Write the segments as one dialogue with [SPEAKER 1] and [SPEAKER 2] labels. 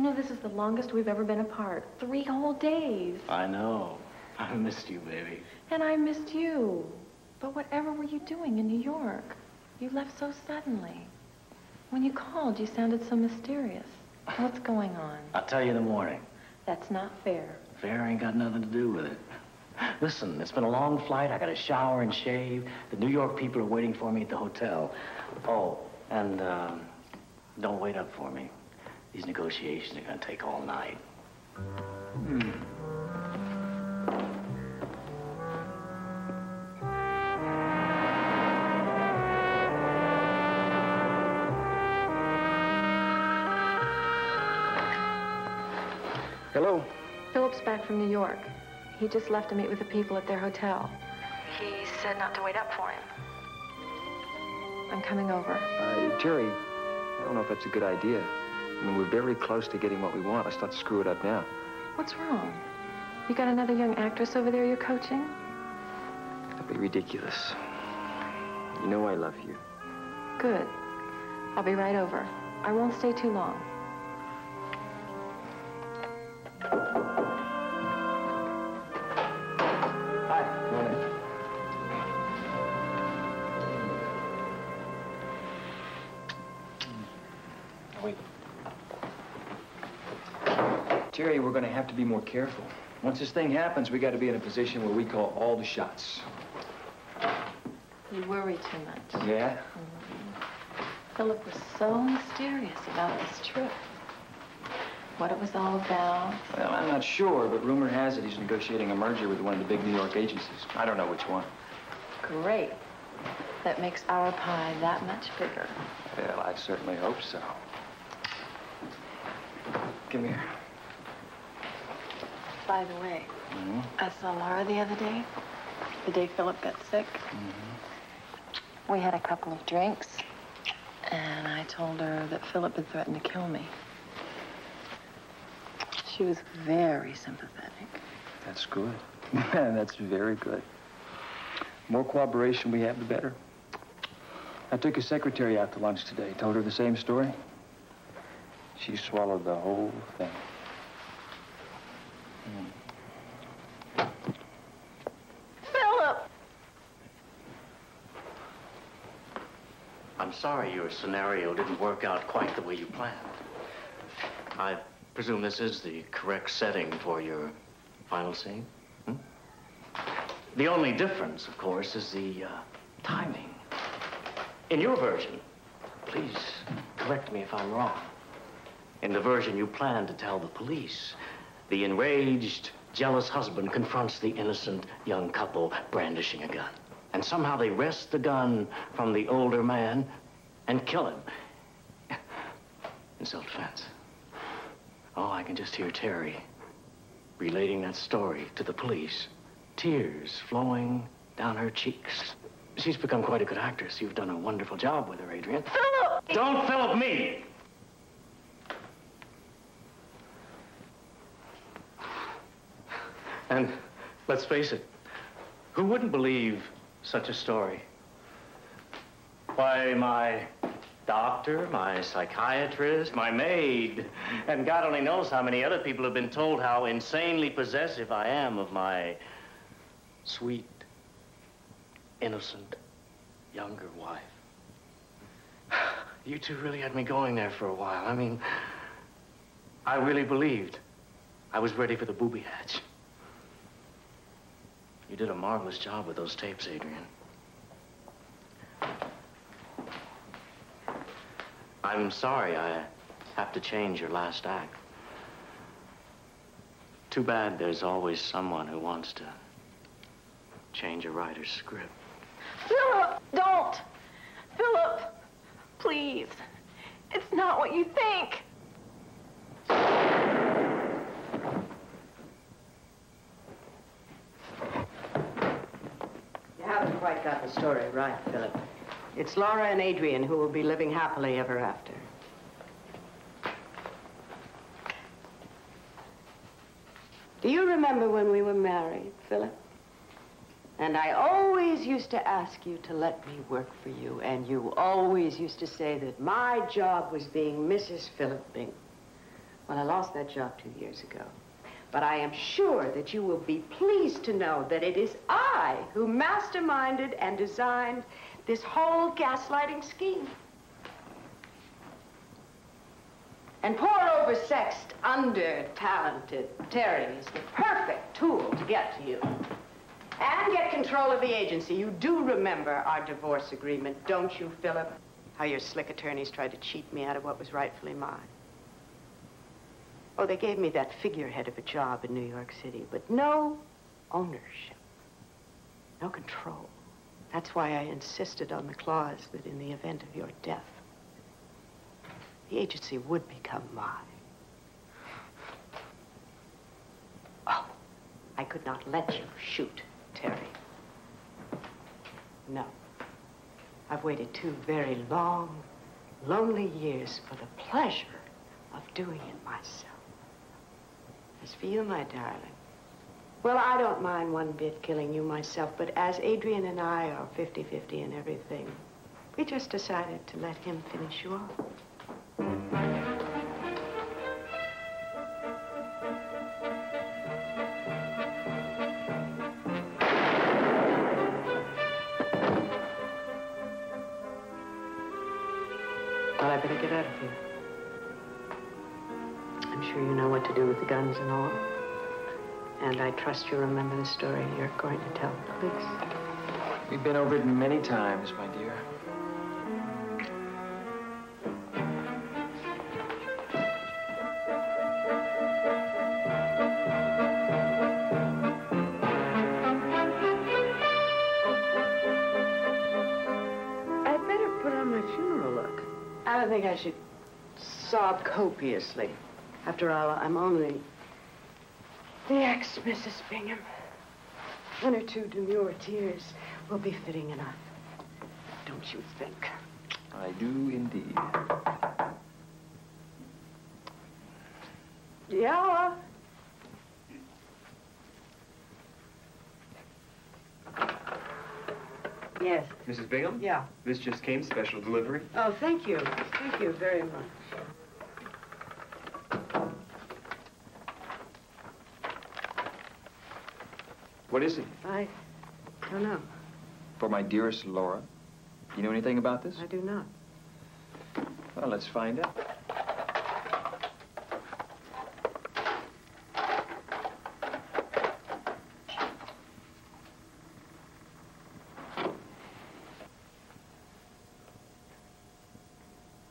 [SPEAKER 1] know this is the longest we've ever been apart. Three whole days.
[SPEAKER 2] I know. I missed you, baby.
[SPEAKER 1] And I missed you. But whatever were you doing in New York? You left so suddenly. When you called, you sounded so mysterious. What's going on?
[SPEAKER 2] I'll tell you in the morning.
[SPEAKER 1] That's not fair.
[SPEAKER 2] Fair ain't got nothing to do with it. Listen, it's been a long flight. I got to shower and shave. The New York people are waiting for me at the hotel. Oh, and um, don't wait up for me. These negotiations are going to take all night. Hmm.
[SPEAKER 3] Hello.
[SPEAKER 1] Philip's back from New York. He just left to meet with the people at their hotel. He said not to wait up for him. I'm coming over.
[SPEAKER 3] Uh, Terry, I don't know if that's a good idea. I mean, we're very close to getting what we want. Let's not screw it up now.
[SPEAKER 1] What's wrong? You got another young actress over there you're coaching?
[SPEAKER 3] That'd be ridiculous. You know I love you.
[SPEAKER 1] Good. I'll be right over. I won't stay too long.
[SPEAKER 3] Hi. Morning. Wait. We're going to have to be more careful. Once this thing happens, we got to be in a position where we call all the shots.
[SPEAKER 1] You worry too much.
[SPEAKER 3] Yeah? Mm-hmm.
[SPEAKER 1] Philip was so mysterious about this trip. What it was all about.
[SPEAKER 3] Well, I'm not sure, but rumor has it he's negotiating a merger with one of the big New York agencies. I don't know which one.
[SPEAKER 1] Great. That makes our pie that much bigger.
[SPEAKER 3] Well, I certainly hope so. Come here.
[SPEAKER 1] By the way,
[SPEAKER 3] Mm-hmm.
[SPEAKER 1] I saw Laura the other day, the day Philip got sick. We had a couple of drinks, and I told her that Philip had threatened to kill me. She was very sympathetic.
[SPEAKER 3] That's good. That's very good. More cooperation we have, the better. I took his secretary out to lunch today. Told her the same story. She swallowed the whole thing.
[SPEAKER 1] Philip!
[SPEAKER 2] I'm sorry your scenario didn't work out quite the way you planned. I presume this is the correct setting for your final scene? Hmm? The only difference, of course, is the uh, timing. In your version, please correct me if I'm wrong. In the version you planned to tell the police, the enraged, jealous husband confronts the innocent young couple brandishing a gun. And somehow they wrest the gun from the older man and kill him in self-defense. Oh, I can just hear Terry relating that story to the police, tears flowing down her cheeks. She's become quite a good actress. You've done a wonderful job with her, Adrian.
[SPEAKER 1] Philip!
[SPEAKER 2] Don't Philip me! And let's face it, who wouldn't believe such a story? Why, my doctor, my psychiatrist, my maid, and God only knows how many other people have been told how insanely possessive I am of my sweet, innocent, younger wife. You two really had me going there for a while. I mean, I really believed I was ready for the booby hatch. You did a marvelous job with those tapes, Adrian. I'm sorry I have to change your last act. Too bad there's always someone who wants to change a writer's script.
[SPEAKER 1] Philip! Don't! Philip! Please. It's not what you think.
[SPEAKER 4] You haven't quite got story right, Philip. It's Laura and Adrian who will be living happily ever after. Do you remember when we were married, Philip? And I always used to ask you to let me work for you, and you always used to say that my job was being Mrs. Philip Bing. Well, I lost that job two years ago. But I am sure that you will be pleased to know that it is I who masterminded and designed this whole gaslighting scheme. And poor oversexed, under-talented Terry is the perfect tool to get to you. And get control of the agency. You do remember our divorce agreement, don't you, Philip? How your slick attorneys tried to cheat me out of what was rightfully mine. Oh, they gave me that figurehead of a job in New York City, but no ownership, no control. That's why I insisted on the clause that in the event of your death, the agency would become mine. Oh, I could not let you shoot Terry. No. I've waited two very long, lonely years for the pleasure of doing it myself. As for you, my darling, well, I don't mind one bit killing you myself, but as Adrian and I are 50-50 in everything, we just decided to let him finish you off. Well, I better get out of here. I'm sure you know what to do with the guns and all. And I trust you remember the story you're going to tell the police.
[SPEAKER 3] We've been over it many times, my dear.
[SPEAKER 4] I'd better put on my funeral look. I don't think I should sob copiously. After all, I'm only the ex-Mrs. Bingham. One or two demure tears will be fitting enough. Don't you think?
[SPEAKER 3] I do indeed.
[SPEAKER 4] Yeah. Yes.
[SPEAKER 5] Mrs. Bingham?
[SPEAKER 4] Yeah.
[SPEAKER 5] This just came, special delivery.
[SPEAKER 4] Oh, thank you. Thank you very much.
[SPEAKER 3] What is it?
[SPEAKER 4] I don't know.
[SPEAKER 3] For my dearest Laura. You know anything about this?
[SPEAKER 4] I do not.
[SPEAKER 3] Well, let's find out.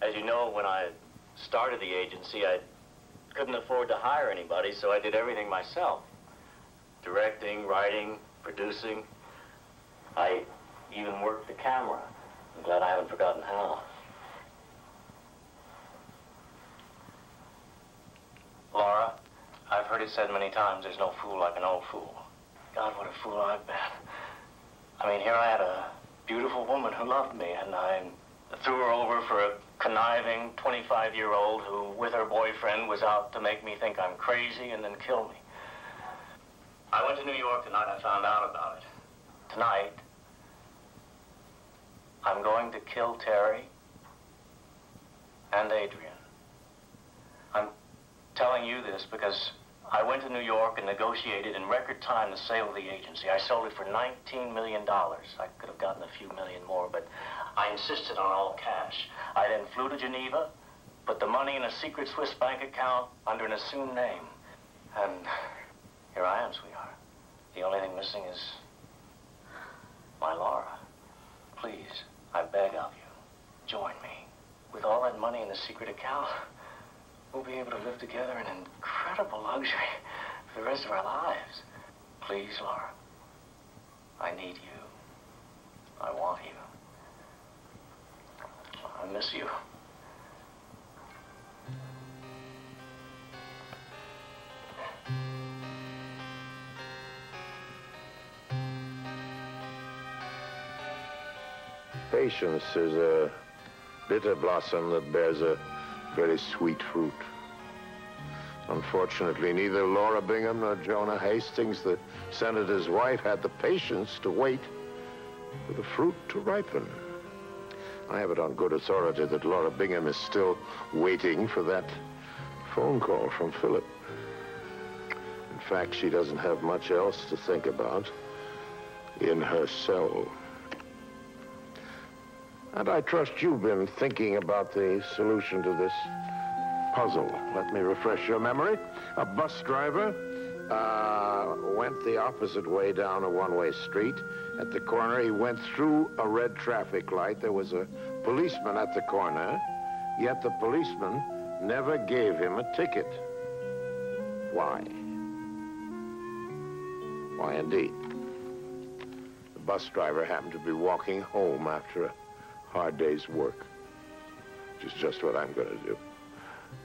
[SPEAKER 2] As you know, when I started the agency, I couldn't afford to hire anybody, so I did everything myself. Directing, writing, producing. I even worked the camera. I'm glad I haven't forgotten how. Laura, I've heard it said many times, there's no fool like an old fool. God, what a fool I've been. I mean, here I had a beautiful woman who loved me, and I threw her over for a conniving 25-year-old who, with her boyfriend, was out to make me think I'm crazy and then kill me. I went to New York the night I found out about it. Tonight, I'm going to kill Terry and Adrian. I'm telling you this because I went to New York and negotiated in record time the sale of the agency. I sold it for $19 million. I could have gotten a few million more, but I insisted on all cash. I then flew to Geneva, put the money in a secret Swiss bank account under an assumed name. And here I am, sweetheart. The only thing missing is my Laura. Please, I beg of you, join me. With all that money in the secret account, we'll be able to live together in incredible luxury for the rest of our lives. Please, Laura. I need you. I want you. I miss you.
[SPEAKER 6] Patience is a bitter blossom that bears a very sweet fruit. Unfortunately, neither Laura Bingham nor Jonah Hastings, the senator's wife, had the patience to wait for the fruit to ripen. I have it on good authority that Laura Bingham is still waiting for that phone call from Philip. In fact, she doesn't have much else to think about in her cell. And I trust you've been thinking about the solution to this puzzle. Let me refresh your memory. A bus driver uh, went the opposite way down a one-way street. At the corner, he went through a red traffic light. There was a policeman at the corner, yet the policeman never gave him a ticket. Why? Why, indeed. The bus driver happened to be walking home after a hard day's work, which is just what I'm going to do.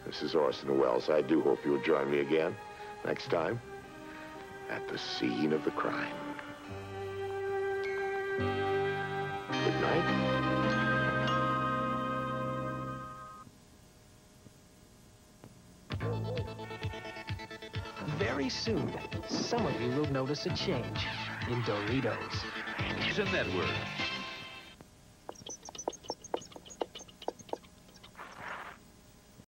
[SPEAKER 6] This is Orson Welles. I do hope you'll join me again next time at the scene of the crime. Good night.
[SPEAKER 7] Very soon, some of you will notice a change in Doritos.
[SPEAKER 8] It's a network